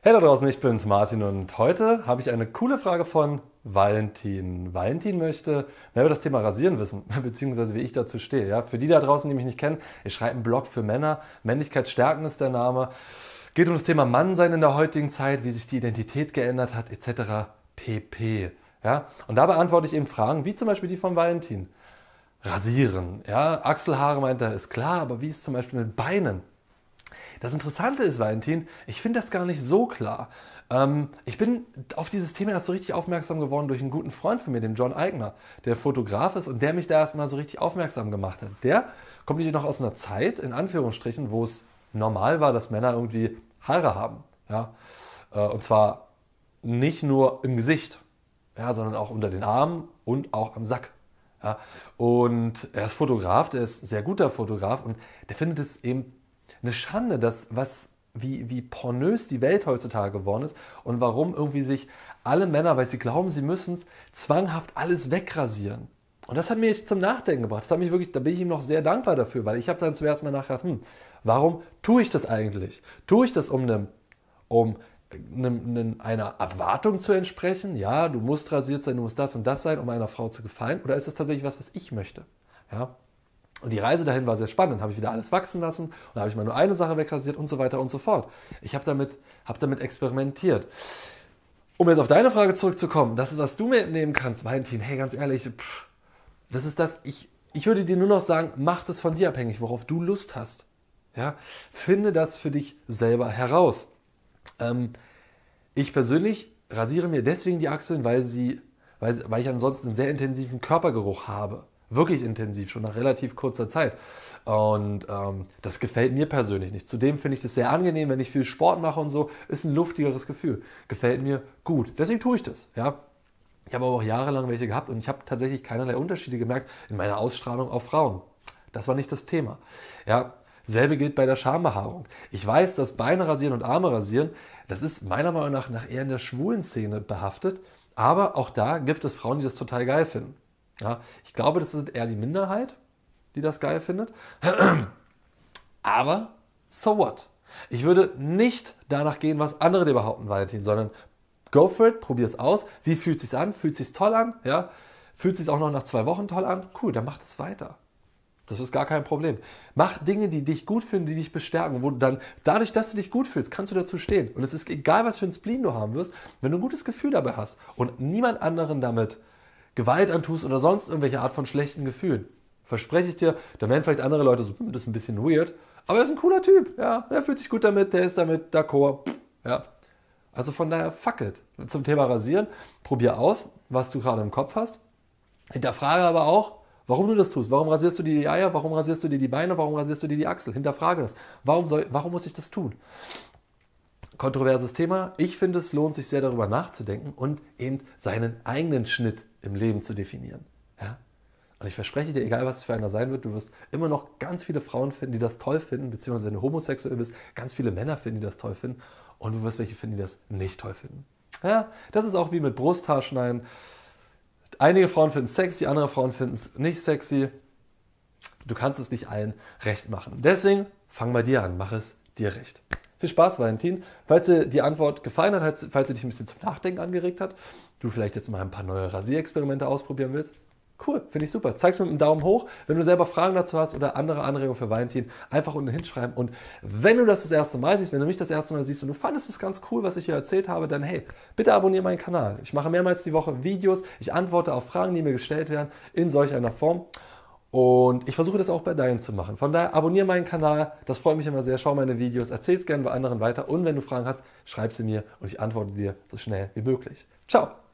Hey da draußen, ich bin's Martin und heute habe ich eine coole Frage von Valentin. Valentin möchte mehr über das Thema Rasieren wissen, beziehungsweise wie ich dazu stehe. Ja, für die da draußen, die mich nicht kennen, ich schreibe einen Blog für Männer. Männlichkeit stärken ist der Name. Geht um das Thema Mannsein in der heutigen Zeit, wie sich die Identität geändert hat, etc. pp. Ja, und da beantworte ich eben Fragen, wie zum Beispiel die von Valentin. Rasieren, ja, Achselhaare meint er, ist klar, aber wie ist zum Beispiel mit Beinen? Das Interessante ist, Valentin, ich finde das gar nicht so klar. Ähm, ich bin auf dieses Thema erst so richtig aufmerksam geworden durch einen guten Freund von mir, den John Eigner, der Fotograf ist und der mich da erstmal so richtig aufmerksam gemacht hat. Der kommt noch aus einer Zeit, in Anführungsstrichen, wo es normal war, dass Männer irgendwie Haare haben. Ja? Äh, und zwar nicht nur im Gesicht, ja, sondern auch unter den Armen und auch am Sack. Ja, und er ist Fotograf, der ist sehr guter Fotograf und der findet es eben eine Schande, dass was, wie, wie pornös die Welt heutzutage geworden ist und warum irgendwie sich alle Männer, weil sie glauben, sie müssen es, zwanghaft alles wegrasieren. Und das hat mich zum Nachdenken gebracht. Das hat mich wirklich, da bin ich ihm noch sehr dankbar dafür, weil ich habe dann zuerst mal nachgedacht, hm, warum tue ich das eigentlich? Tue ich das, um, eine, um eine, einer Erwartung zu entsprechen? Ja, du musst rasiert sein, du musst das und das sein, um einer Frau zu gefallen? Oder ist das tatsächlich was, was ich möchte? Ja, und die Reise dahin war sehr spannend. Dann habe ich wieder alles wachsen lassen und habe ich mal nur eine Sache wegrasiert und so weiter und so fort. Ich habe damit, hab damit experimentiert. Um jetzt auf deine Frage zurückzukommen, das ist, was du mitnehmen kannst, Valentin. Hey, ganz ehrlich, pff, das ist das, ich, ich würde dir nur noch sagen, mach das von dir abhängig, worauf du Lust hast. Ja? Finde das für dich selber heraus. Ähm, ich persönlich rasiere mir deswegen die Achseln, weil, sie, weil, weil ich ansonsten einen sehr intensiven Körpergeruch habe wirklich intensiv, schon nach relativ kurzer Zeit. Und ähm, das gefällt mir persönlich nicht. Zudem finde ich das sehr angenehm, wenn ich viel Sport mache und so, ist ein luftigeres Gefühl. Gefällt mir gut. Deswegen tue ich das. Ja? Ich habe aber auch jahrelang welche gehabt und ich habe tatsächlich keinerlei Unterschiede gemerkt in meiner Ausstrahlung auf Frauen. Das war nicht das Thema. Ja, selbe gilt bei der Schambehaarung. Ich weiß, dass Beine rasieren und Arme rasieren, das ist meiner Meinung nach, nach eher in der schwulen Szene behaftet. Aber auch da gibt es Frauen, die das total geil finden. Ja, ich glaube, das ist eher die Minderheit, die das geil findet. Aber so what? Ich würde nicht danach gehen, was andere dir behaupten, Valentin, sondern go for it, probier es aus. Wie fühlt es sich an? Fühlt es sich toll an? Ja? Fühlt es sich auch noch nach zwei Wochen toll an? Cool, dann mach es weiter. Das ist gar kein Problem. Mach Dinge, die dich gut finden, die dich bestärken, wo du dann, dadurch, dass du dich gut fühlst, kannst du dazu stehen. Und es ist egal, was für ein Spleen du haben wirst, wenn du ein gutes Gefühl dabei hast und niemand anderen damit Gewalt antust oder sonst irgendwelche Art von schlechten Gefühlen. Verspreche ich dir, da werden vielleicht andere Leute so, das ist ein bisschen weird, aber er ist ein cooler Typ, ja, er fühlt sich gut damit, der ist damit d'accord, ja. Also von daher, fuck it. Zum Thema Rasieren, probier aus, was du gerade im Kopf hast. Hinterfrage aber auch, warum du das tust. Warum rasierst du dir die Eier? Warum rasierst du dir die Beine? Warum rasierst du dir die Achsel? Hinterfrage das. Warum, soll, warum muss ich das tun? Kontroverses Thema. Ich finde, es lohnt sich sehr darüber nachzudenken und eben seinen eigenen Schnitt im Leben zu definieren. Ja? Und ich verspreche dir, egal was es für einer sein wird, du wirst immer noch ganz viele Frauen finden, die das toll finden, beziehungsweise wenn du homosexuell bist, ganz viele Männer finden, die das toll finden und du wirst welche finden, die das nicht toll finden. Ja, das ist auch wie mit Brusthaarschneiden. Einige Frauen finden es sexy, andere Frauen finden es nicht sexy. Du kannst es nicht allen recht machen. Deswegen fang bei dir an, mach es dir recht. Viel Spaß, Valentin. Falls dir die Antwort gefallen hat, falls sie dich ein bisschen zum Nachdenken angeregt hat, du vielleicht jetzt mal ein paar neue Rasierexperimente ausprobieren willst, cool, finde ich super. Zeig's mir mit einem Daumen hoch. Wenn du selber Fragen dazu hast oder andere Anregungen für Valentin, einfach unten hinschreiben. Und wenn du das das erste Mal siehst, wenn du mich das erste Mal siehst und du fandest es ganz cool, was ich hier erzählt habe, dann hey, bitte abonniere meinen Kanal. Ich mache mehrmals die Woche Videos. Ich antworte auf Fragen, die mir gestellt werden, in solch einer Form. Und ich versuche das auch bei deinen zu machen. Von daher abonniere meinen Kanal, das freut mich immer sehr. Schau meine Videos, erzähl es gerne bei anderen weiter. Und wenn du Fragen hast, schreib sie mir und ich antworte dir so schnell wie möglich. Ciao!